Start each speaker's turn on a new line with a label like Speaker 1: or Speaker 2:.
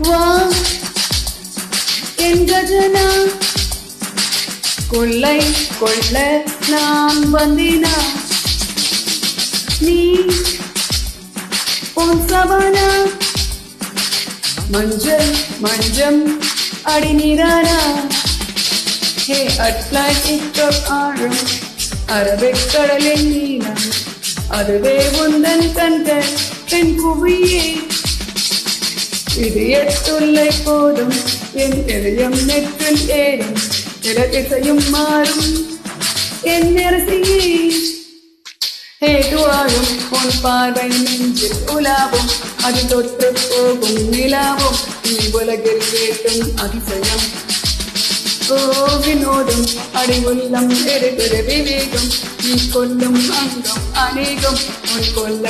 Speaker 1: வா என் கஜனா. கொள்ளை கொள்ள நான் வந்தினா. நீ உன் சவனா. மஞ்சள் மஞ்சம் அடி நீரானா ஹே அட்லாண்டிக் ஆழம் அரபிக் கடலின் நீளம். அதுவே உந்தன் கண்கள் பெண் குவியே. ഇടിയത്തുള്ളേ പോലും എൻ നെറ്റിൽ ഏറും ചില തിസയും മാറും. എന്നിറത്തിയേ ഹേതുവാഴും പൊൻ നെഞ്ചിൽ ഉലാവും. അത് തൊട്ട് പോകും നിലാവും. ഈ ഉലകിൽ കേട്ടും അതിശയം. ഓ വിനോദം അറിവുള്ളം എരുതൊരു വിവേകം. ഈ കൊല്ലും അംഗം അനേകം. ഉൾക്കൊല്ല